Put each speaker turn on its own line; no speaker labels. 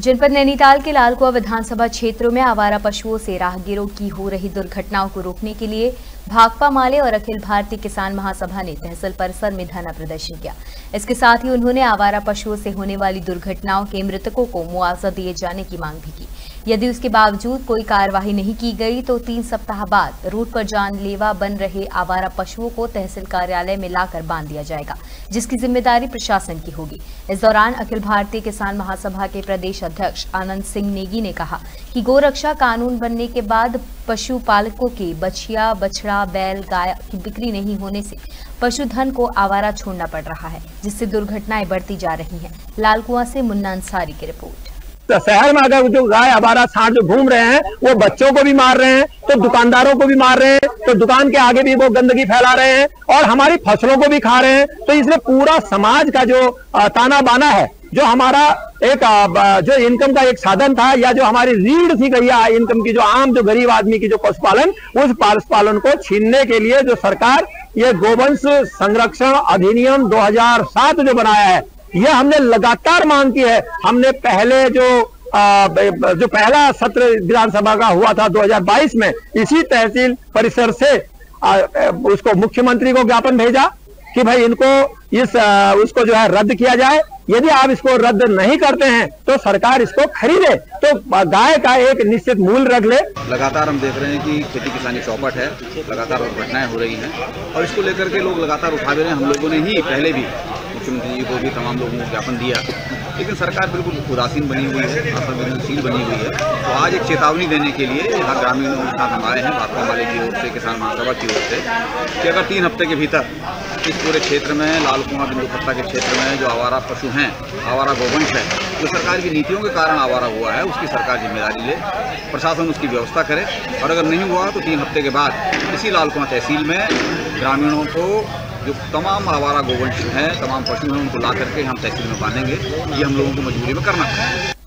जनपद नैनीताल के लालकुआ विधानसभा क्षेत्रों में आवारा पशुओं से राहगीरों की हो रही दुर्घटनाओं को रोकने के लिए भाकपा माले और अखिल भारतीय किसान महासभा ने तहसील परिसर में धरना प्रदर्शन किया। इसके साथ ही उन्होंने आवारा पशुओं से होने वाली दुर्घटनाओं के मृतकों को मुआवजा दिए जाने की मांग भी की। यदि उसके बावजूद कोई कार्यवाही नहीं की गई तो तीन सप्ताह बाद रूट पर जानलेवा बन रहे आवारा पशुओं को तहसील कार्यालय में लाकर बाँध दिया जाएगा, जिसकी ज़िम्मेदारी प्रशासन की होगी। इस दौरान अखिल भारतीय किसान महासभा के प्रदेश अध्यक्ष आनंद सिंह नेगी ने कहा कि गोरक्षा कानून बनने के बाद पशुपालकों के बछिया, बछड़ा, बैल, गाय की बिक्री नहीं होने से पशुधन को आवारा छोड़ना पड़ रहा है, जिससे दुर्घटनाएँ बढ़ती जा रही हैं। लालकुआ से मुन्ना अंसारी की रिपोर्ट।
शहर में अगर जो गाय हमारा सांड जो घूम रहे हैं, वो बच्चों को भी मार रहे हैं तो दुकानदारों को भी मार रहे हैं तो दुकान के आगे भी वो गंदगी फैला रहे हैं और हमारी फ़सलों को भी खा रहे हैं। तो इसलिए पूरा समाज का जो ताना बाना है, जो हमारा एक जो इनकम का एक साधन था या जो हमारी रीढ़ थी गई इनकम की जो आम, जो गरीब आदमी की जो पशुपालन, उस पशुपालन को छीनने के लिए जो सरकार ये गोवंश संरक्षण अधिनियम 2007 जो बनाया है यह हमने लगातार मांग की है। हमने पहले जो आ, जो पहला सत्र विधानसभा का हुआ था 2022 में इसी तहसील परिसर से आ, उसको मुख्यमंत्री को ज्ञापन भेजा कि भाई इनको इस आ, उसको जो है रद्द किया जाए। यदि आप इसको रद्द नहीं करते हैं तो सरकार इसको खरीदे। तो गाय का एक निश्चित मूल्य रख ले।
लगातार हम देख रहे हैं कि खेती किसानी चौपट है। लगातार घटनाएँ हो रही हैं। और इसको लेकर के लोग लगातार उठा भी रहे हैं। हम लोगों ने ही पहले भी, मुख्यमंत्री जी को भी, तमाम लोगों को ज्ञापन दिया। लेकिन सरकार बिल्कुल उदासीन बनी हुई है। असंवेदनशील बनी हुई है। तो आज एक चेतावनी देने के लिए यहाँ ग्रामीण साथ हम आए हैं। भाजपा वाले की ओर से, किसान महासभा की ओर से, कि अगर तीन हफ़्ते के भीतर इस पूरे क्षेत्र में, लाल कुआँ, बिंदु खत्ता के क्षेत्र में जो आवारा पशु हैं, आवारा गोवंश है, जो सरकार की नीतियों के कारण आवारा हुआ है, उसकी सरकार ज़िम्मेदारी ले, प्रशासन उसकी व्यवस्था करे, और अगर नहीं हुआ तो तीन हफ़्ते के बाद इसी लाल कुआँ तहसील में ग्रामीणों को जो तमाम आवारा गोवंश हैं, तमाम पशु हैं, उनको ला करके हम तहसील में बांधेंगे, ये हम लोगों को मजबूरी में करना है।